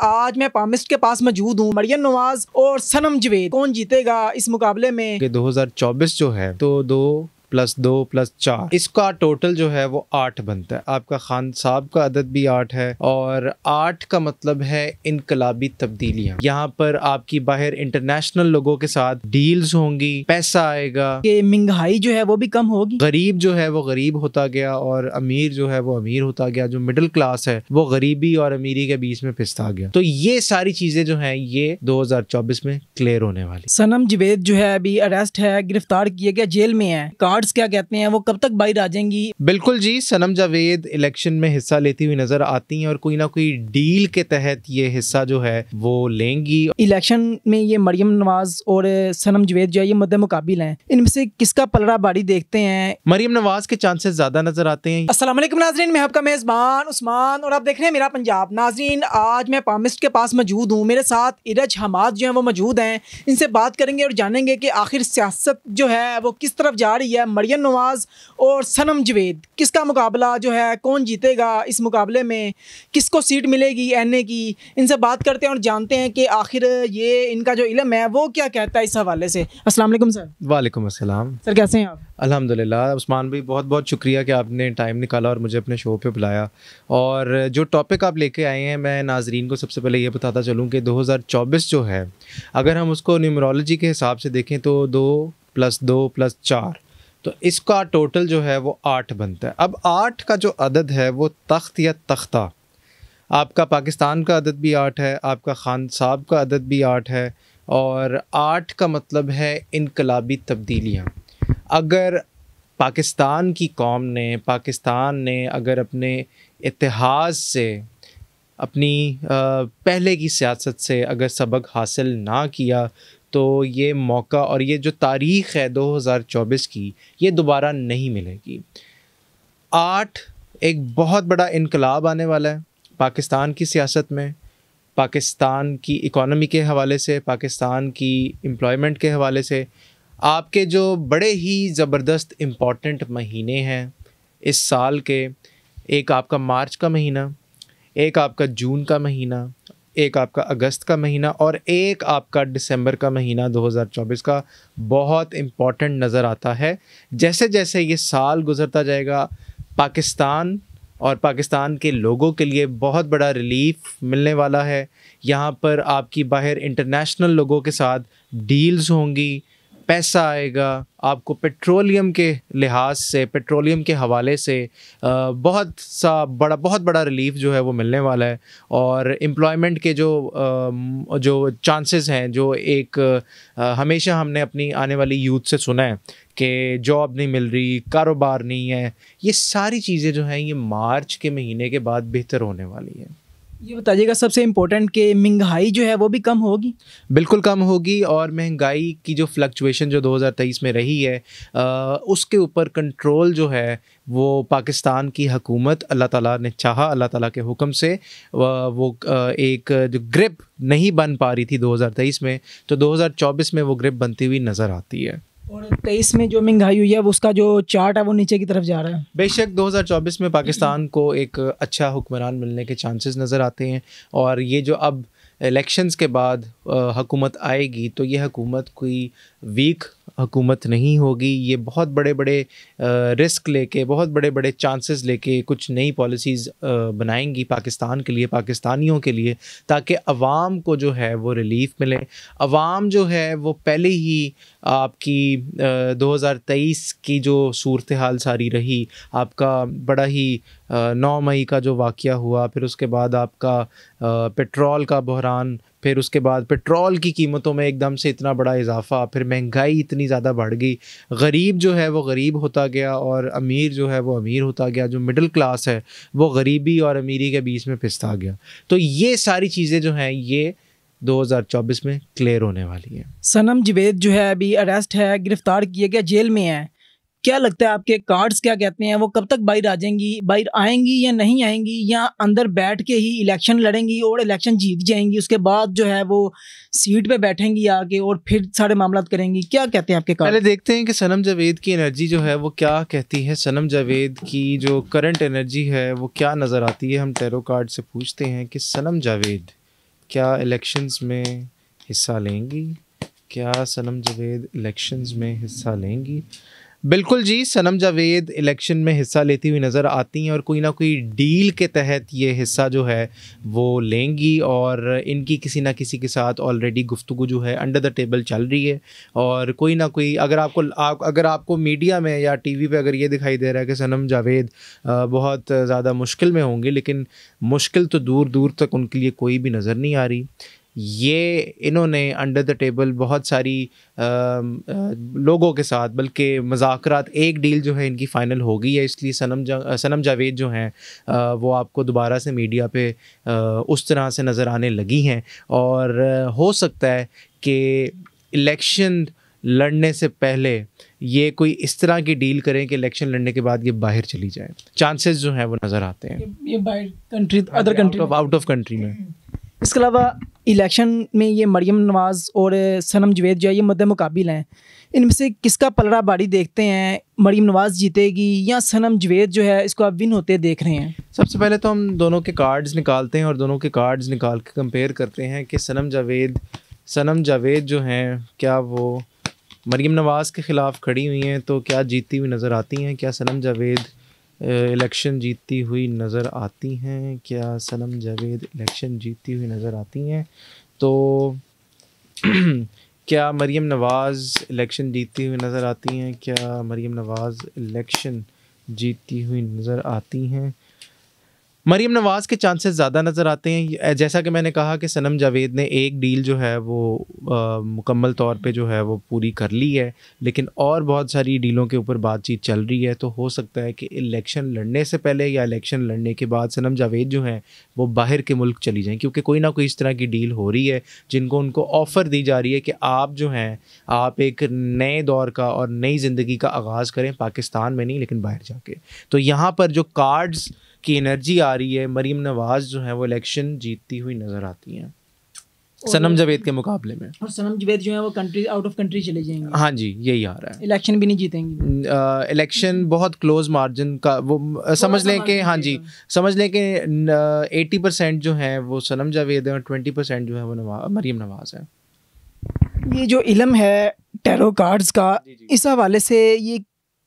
आज मैं पामिस्ट के पास मौजूद हूँ मरियन नवाज़ और सनम जवेद। कौन जीतेगा इस मुकाबले में? कि 2024 जो है तो दो प्लस दो प्लस चार। इसका टोटल जो है वो आठ बनता है। आपका खान साहब का अदद भी आठ है और आठ का मतलब है इनकलाबी तब्दीलियाँ। यहाँ पर आपकी बाहर इंटरनेशनल लोगों के साथ डील्स होंगी पैसा आएगा। कि महँगाई जो है वो भी कम होगी। गरीब जो है वो गरीब होता गया और अमीर जो है वो अमीर होता गया। जो मिडिल क्लास है वो गरीबी और अमीरी के बीच में पिसता गया। तो ये सारी चीज़ें जो है ये 2024 में क्लियर होने वाली। सनम जवेद जो है अभी अरेस्ट है गिरफ़्तार किया गया जेल में है। कार्ड कार्ड्स क्या कहते हैं? वो कब तक बाहर आ जाएँगी? बिल्कुल जी सनम जावेद इलेक्शन में हिस्सा लेती हुई नज़र आती हैं और कोई ना कोई डील के तहत ये हिस्सा जो है वो लेंगी। इलेक्शन में ये मरियम नवाज़ और सनम जवेद जो है ये मद्दे मुकाबिल हैं। इनमें से किसका पलड़ा बारी देखते हैं? मरियम नवाज़ के चांसेस ज़्यादा नज़र आते हैं। असलम नाजरीन मैं आपका मेजबान उस्मान और आप देख रहे हैं मेरा पंजाब। नाजरीन आज मैं पामिस्ट के पास मौजूद हूँ। मेरे साथ इरज हमाद जो है वो मौजूद हैं। इनसे बात करेंगे और जानेंगे कि आखिर सियासत जो है वो किस तरफ़ जा रही है। मरियम नवाज़ और सनम जवेद। किसका मुकाबला जो है कौन जीतेगा इस मुकाबले में? किसको सीट मिलेगी एन ए की? इनसे बात करते हैं और जानते हैं कि आखिर ये इनका जो इलम है वो क्या कहता है इस हवाले से। अस्सलाम सर। वालेकुम अस्सलाम। सर कैसे हैं आप? अल्हम्दुलिल्लाह उस्मान भाई बहुत बहुत शुक्रिया कि आपने टाइम निकाला और मुझे अपने शो पे बुलाया। और जो टॉपिक आप लेके आए हैं मैं नाजरीन को सबसे पहले ये बताता चलूँ कि 2024 जो है अगर हम उसको न्यूमरोलॉजी के हिसाब से देखें तो दो प्लस दो प्लस चार। तो इसका टोटल जो है वो आठ बनता है। अब आठ का जो अदद है वो तख्त या तख्ता। आपका पाकिस्तान का अदद भी आठ है, आपका खान साहब का अदद भी आठ है और आठ का मतलब है इनकलाबी तब्दीलियाँ। अगर पाकिस्तान की कौम ने, पाकिस्तान ने अगर अपने इतिहास से, अपनी पहले की सियासत से अगर सबक हासिल ना किया तो ये मौका और ये जो तारीख़ है 2024 की, ये दोबारा नहीं मिलेगी। आठ, एक बहुत बड़ा इनकलाब आने वाला है पाकिस्तान की सियासत में, पाकिस्तान की इकोनॉमी के हवाले से, पाकिस्तान की एम्प्लॉयमेंट के हवाले से। आपके जो बड़े ही ज़बरदस्त इंपॉर्टेंट महीने हैं इस साल के, एक आपका मार्च का महीना, एक आपका जून का महीना एक आपका अगस्त का महीना और एक आपका दिसंबर का महीना 2024 का बहुत इंपॉर्टेंट नज़र आता है। जैसे जैसे ये साल गुजरता जाएगा, पाकिस्तान और पाकिस्तान के लोगों के लिए बहुत बड़ा रिलीफ मिलने वाला है। यहाँ पर आपकी बाहर इंटरनेशनल लोगों के साथ डील्स होंगी पैसा आएगा, आपको पेट्रोलियम के लिहाज से, पेट्रोलियम के हवाले से बहुत सा बड़ा, बहुत बड़ा रिलीफ जो है वो मिलने वाला है। और एम्प्लॉयमेंट के जो जो चांसेस हैं, जो एक हमेशा हमने अपनी आने वाली यूथ से सुना है कि जॉब नहीं मिल रही, कारोबार नहीं है, ये सारी चीज़ें जो हैं, ये मार्च के महीने के बाद बेहतर होने वाली हैं। ये बताइएगा सबसे इम्पोर्टेंट कि महँगाई जो है वो भी कम होगी? बिल्कुल कम होगी और महँगाई की जो फ्लक्चुएशन जो 2023 में रही है आ, उसके ऊपर कंट्रोल जो है वो पाकिस्तान की हकूमत अल्लाह ताला ने चाहा अल्लाह ताला के हुक्म से वो एक जो ग्रिप नहीं बन पा रही थी 2023 में तो 2024 में वो ग्रिप बनती हुई नज़र आती है। और तेईस में जो महँगाई हुई है उसका जो चार्ट है, वो नीचे की तरफ़ जा रहा है। बेशक 2024 में पाकिस्तान को एक अच्छा हुक्मरान मिलने के चांसेस नज़र आते हैं और ये जो अब इलेक्शंस के बाद हुकूमत आएगी तो ये हुकूमत कोई वीक हुकूमत नहीं होगी, ये बहुत बड़े बड़े रिस्क लेके, बहुत बड़े बड़े चांसेस लेके कुछ नई पॉलिसीज़ बनाएँगी पाकिस्तान के लिए, पाकिस्तानियों के लिए, ताकि अवाम को जो है वो रिलीफ मिले। अवाम जो है वो पहले ही आपकी दो हज़ार तेईस की जो सूरत हाल सारी रही, आपका बड़ा ही नौ मई का जो वाक़ हुआ, फिर उसके बाद आपका पेट्रोल का बहरान फिर उसके बाद पेट्रोल की कीमतों में एकदम से इतना बड़ा इजाफा, फिर महँगाई इतनी ज़्यादा बढ़ गई। गरीब जो है वो गरीब होता गया और अमीर जो है वो अमीर होता गया, जो मिडिल क्लास है वो गरीबी और अमीरी के बीच में पिसता गया। तो ये सारी चीज़ें जो हैं, ये 2024 में क्लियर होने वाली है। सनम जवेद जो है अभी अरेस्ट है, गिरफ़्तार किया गया जेल में है। क्या लगता है आपके कार्ड्स क्या कहते हैं? वो कब तक बाहर आ जाएँगी? बाहर आएँगी या नहीं आएँगी? या अंदर बैठ के ही इलेक्शन लड़ेंगी और इलेक्शन जीत जाएँगी? उसके बाद जो है वो सीट पे बैठेंगी आके और फिर सारे मामला करेंगी। क्या कहते हैं आपके कार्ड पहले देखते हैं कि सनम जावेद की एनर्जी जो है वो क्या कहती है। सनम जावेद की जो करंट एनर्जी है वो क्या नज़र आती है? हम टेरो कार्ड से पूछते हैं कि सनम जावेद क्या इलेक्शंस में हिस्सा लेंगी? क्या सनम जावेद इलेक्शंस में हिस्सा लेंगी? बिल्कुल जी सनम जावेद इलेक्शन में हिस्सा लेती हुई नज़र आती हैं और कोई ना कोई डील के तहत ये हिस्सा जो है वो लेंगी और इनकी किसी ना किसी के साथ ऑलरेडी गुफ्तु जो है अंडर द टेबल चल रही है। और कोई ना कोई अगर आपको आप, अगर आपको मीडिया में या टीवी पे अगर ये दिखाई दे रहा है कि सनम जावेद बहुत ज़्यादा मुश्किल में होंगे लेकिन मुश्किल तो दूर दूर तक उनके लिए कोई भी नज़र नहीं आ रही। ये इन्होंने अंडर द टेबल बहुत सारी आ, आ, लोगों के साथ बल्कि मजाकरात एक डील जो है इनकी फ़ाइनल हो गई है इसलिए सनम जा, सनम जावेद जो हैं वो आपको दोबारा से मीडिया पे आ, उस तरह से नज़र आने लगी हैं। और हो सकता है कि इलेक्शन लड़ने से पहले ये कोई इस तरह की डील करें कि इलेक्शन लड़ने के बाद ये बाहर चली जाए। चांसेस जो हैं वो नज़र आते हैं। ये बाहर country other country out of country में। इसके अलावा इलेक्शन में ये मरियम नवाज़ और सनम जवेद जो है, ये मद्द मुकाबिल हैं। इनमें से किसका पलड़ा बाड़ी देखते हैं? मरियम नवाज़ जीतेगी या सनम जवेद जो है, इसको आप विन होते देख रहे हैं? सबसे पहले तो हम दोनों के कार्ड्स निकालते हैं और दोनों के कार्ड्स निकाल के कंपेयर करते हैं कि सनम जावेद सनम जावेद जो हैं, क्या वो मरियम नवाज़ के ख़िलाफ़ खड़ी हुई हैं? तो क्या जीतती हुई नज़र आती हैं? क्या सनम जावेद इलेक्शन जीतती हुई नज़र आती हैं। क्या सनम जावेद इलेक्शन जीतती हुई नज़र आती हैं? तो क्या मरीम नवाज़ इलेक्शन जीतती हुई नज़र आती हैं? क्या मरीम नवाज़ इलेक्शन जीतती हुई नज़र आती हैं? मरीम नवाज़ के चांसेस ज़्यादा नज़र आते हैं। जैसा कि मैंने कहा कि सनम जावेद ने एक डील जो है वो मुकम्मल तौर पे जो है वो पूरी कर ली है, लेकिन और बहुत सारी डीलों के ऊपर बातचीत चल रही है। तो हो सकता है कि इलेक्शन लड़ने से पहले या इलेक्शन लड़ने के बाद सनम जावेद जो हैं, वो बाहर के मुल्क चली जाएँ, क्योंकि कोई ना कोई इस तरह की डील हो रही है, जिनको उनको ऑफ़र दी जा रही है कि आप जो हैं, आप एक नए दौर का और नई ज़िंदगी का आगाज़ करें, पाकिस्तान में नहीं, लेकिन बाहर जाके। तो यहाँ पर जो कार्ड्स की एनर्जी आ रही है मरीम नवाज़ जो है वो इलेक्शन जीतती हुई नज़र आती हैं। सनम जवेद के मुकाबले में। और सनम जवेद जो है वो कंट्री आउट ऑफ़ कंट्री चले जाएँगे। हाँ जी यही आ रहा है। इलेक्शन भी नहीं जीतेंगे। इलेक्शन बहुत क्लोज मार्जिन का वो समझ लें कि हाँ जी समझ लें कि एटी परसेंट जो है वो सनम जावेद है और ट्वेंटी परसेंट जो है वो नवा मरीम नवाज़ है। ये जो इलम है टेरो कार्ड्स का इस हवाले से ये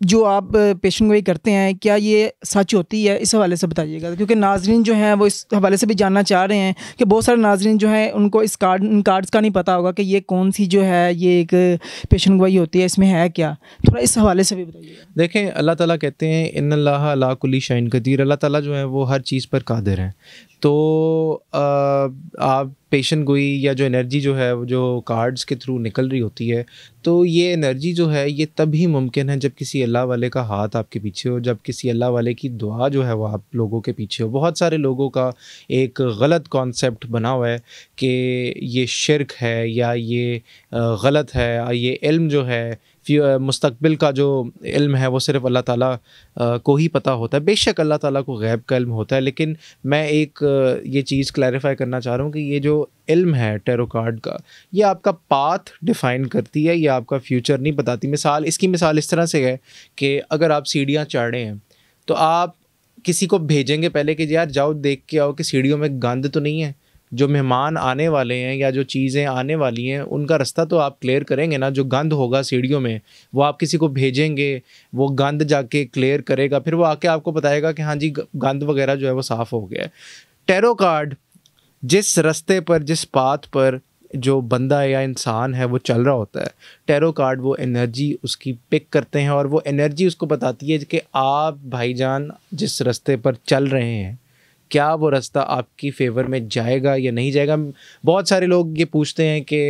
जो आप पेशन गोई करते हैं, क्या ये सच होती है? इस हवाले से बताइएगा। क्योंकि नाजरीन जो हैं, वो इस हवाले से भी जानना चाह रहे हैं कि बहुत सारे नाजरीन जो हैं, उनको इस कार्ड, इन कार्ड्स का नहीं पता होगा कि ये कौन सी जो है, ये एक पेशन गोई होती है, इसमें है क्या? थोड़ा इस हवाले से भी बताइए देखें, अल्लाह ताला कहते हैं इन अल्लाह कुली शाइन कदीर अल्लाह ताला जो है, वो हर चीज़ पर कादिर हैं। तो आप पेशेंट गोई या जो एनर्जी जो है, जो कार्ड्स के थ्रू निकल रही होती है तो ये एनर्जी जो है, ये तभी मुमकिन है जब किसी अल्लाह वाले का हाथ आपके पीछे हो, जब किसी अल्लाह वाले की दुआ जो है वो आप लोगों के पीछे हो। बहुत सारे लोगों का एक गलत कॉन्सेप्ट बना हुआ है कि ये शिरक है या ये गलत है ये इल्म जो है मुस्तबिल का जो इल्म है, वो सिर्फ़ अल्लाह ताला को ही पता होता है। बेशक अल्लाह ताला को गैब का इल्म होता है, लेकिन मैं एक ये चीज़ क्लैरिफाई करना चाह रहा हूँ कि ये जो इल्म है टेरो कार्ड का, ये आपका पाथ डिफ़ाइन करती है, ये आपका फ्यूचर नहीं बताती। मिसाल, इसकी मिसाल इस तरह से है कि अगर आप सीढ़ियाँ रहे हैं तो आप किसी को भेजेंगे पहले कि यार, जाओ देख के आओ कि सीढ़ियों में गंद तो नहीं है? जो मेहमान आने वाले हैं या जो चीज़ें आने वाली हैं, उनका रास्ता तो आप क्लियर करेंगे ना, जो गंद होगा सीढ़ियों में, वो आप किसी को भेजेंगे, वो गंद जाके क्लियर करेगा, फिर वो आके आपको बताएगा कि हाँ जी गंद वगैरह जो है वो साफ़ हो गया है। टेरो कार्ड जिस रास्ते पर, जिस पाथ पर जो बंदा या इंसान है, वो चल रहा होता है टेरो कार्ड वो एनर्जी उसकी पिक करते हैं और वो एनर्जी उसको बताती है कि आप भाईजान जिस रास्ते पर चल रहे हैं क्या वो रास्ता आपकी फेवर में जाएगा या नहीं जाएगा? बहुत सारे लोग ये पूछते हैं कि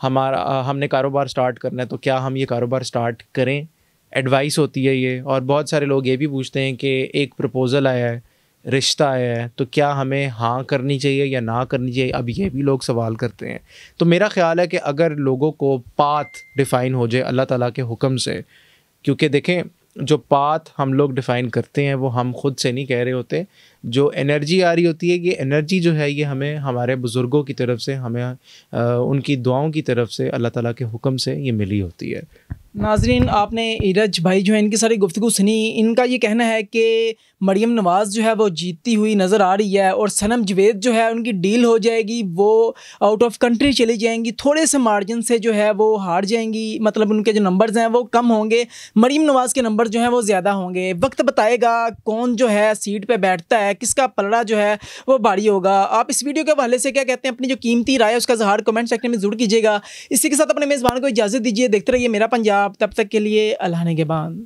हमारा, हमने कारोबार स्टार्ट करना है तो क्या हम ये कारोबार स्टार्ट करें? एडवाइस होती है ये। और बहुत सारे लोग ये भी पूछते हैं कि एक प्रपोज़ल आया है, रिश्ता आया है तो क्या हमें हाँ करनी चाहिए या ना करनी चाहिए? अब ये भी लोग सवाल करते हैं। तो मेरा ख्याल है कि अगर लोगों को पाथ डिफ़ाइन हो जाए अल्लाह ताला के हुक्म से, क्योंकि देखें, जो पाथ हम लोग डिफ़ाइन करते हैं, वो हम खुद से नहीं कह रहे होते। जो एनर्जी आ रही होती है ये एनर्जी जो है ये हमें हमारे बुज़ुर्गों की तरफ़ से हमें आ, उनकी दुआओं की तरफ़ से अल्लाह ताला के हुक्म से ये मिली होती है। नाजरीन आपने इरज भाई जो है इनकी सारी गुफ्तु सुनी। इनका ये कहना है कि मरीम नवाज़ जो है वो जीतती हुई नज़र आ रही है और सनम जवेद जो है उनकी डील हो जाएगी, वो आउट ऑफ़ कंट्री चली जाएँगी, थोड़े से मार्जिन से जो है वो हार जाएँगी मतलब उनके जो नंबर्स हैं वो कम होंगे मरीम नवाज़ के नंबर जो हैं वो ज़्यादा होंगे। वक्त बताएगा कौन जो है सीट पर बैठता है, किसका पलड़ा जो है वो भारी होगा। आप इस वीडियो के हवाले से क्या कहते हैं, अपनी जो कीमती राय उसका जहार कमेंट सेक्शन में ज़रूर कीजिएगा। इसी के साथ अपने मेज़बान को इजाज़त दीजिए, देखते रहिए मेरा पंजाब, तब तक के लिए अल्लाह के बाद